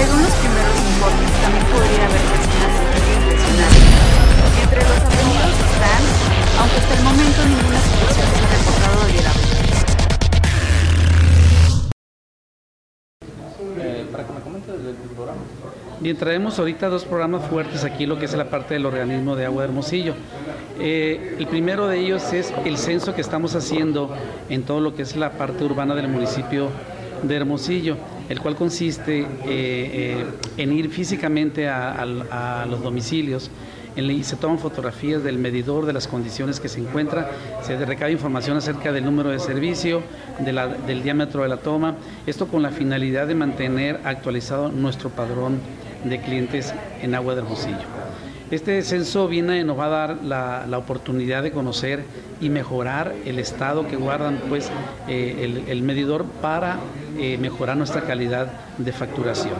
Según los primeros informes, también podría haber personas lesionadas. Entre los afectados están, aunque hasta el momento ninguna situación se ha reportado grave. Eh, para. Bien, traemos ahorita dos programas fuertes aquí, lo que es la parte del organismo de agua de Hermosillo. Eh, el primero de ellos es el censo que estamos haciendo en todo lo que es la parte urbana del municipio de Hermosillo el cual consiste eh, eh, en ir físicamente a, los domicilios y se toman fotografías del medidor, de las condiciones que se encuentra, se recaba información acerca del número de servicio, del diámetro de la toma, esto con la finalidad de mantener actualizado nuestro padrón de clientes en agua de Hermosillo. Este censo viene, nos va a dar la, oportunidad de conocer y mejorar el estado que guardan pues, eh, el, medidor para eh, mejorar nuestra calidad de facturación.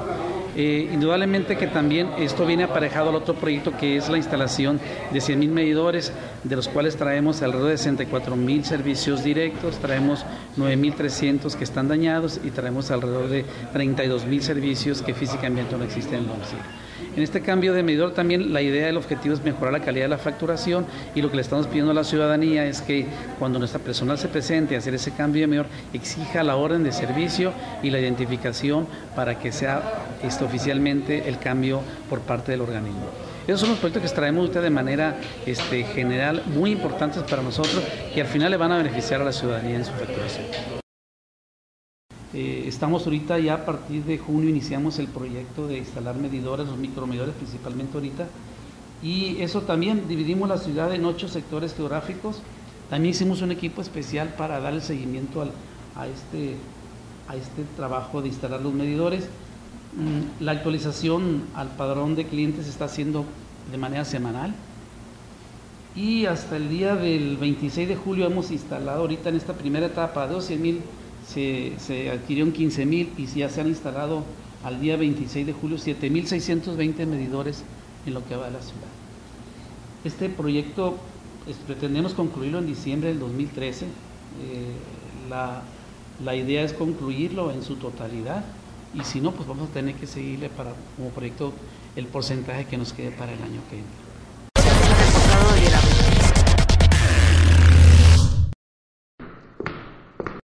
Eh, indudablemente que también esto viene aparejado al otro proyecto que es la instalación de 100.000 medidores, de los cuales traemos alrededor de 64.000 servicios directos, traemos 9.300 que están dañados y traemos alrededor de 32.000 servicios que físicamente no existen en domicilio. En este cambio de medidor también la idea, el objetivo es mejorar la calidad de la facturación y lo que le estamos pidiendo a la ciudadanía es que cuando nuestra personal se presente a hacer ese cambio de medidor, exija la orden de servicio y la identificación para que sea esto oficialmente el cambio por parte del organismo. Esos son los proyectos que traemos de manera este, general muy importantes para nosotros y al final le van a beneficiar a la ciudadanía en su facturación. Eh, estamos ahorita ya a partir de junio iniciamos el proyecto de instalar medidores, los micromedidores principalmente ahorita. Y eso también dividimos la ciudad en ocho sectores geográficos. También hicimos un equipo especial para dar el seguimiento a, este, a este trabajo de instalar los medidores. Mm, la actualización al padrón de clientes se está haciendo de manera semanal. Y hasta el día del 26 de julio hemos instalado ahorita en esta primera etapa 12 mil se, se adquirieron 15 mil y ya se han instalado al día 26 de julio 7.620 medidores en lo que va de la ciudad. Este proyecto pretendemos concluirlo en diciembre del 2013. Eh, la, idea es concluirlo en su totalidad y si no, pues vamos a tener que seguirle para como proyecto el porcentaje que nos quede para el año que viene.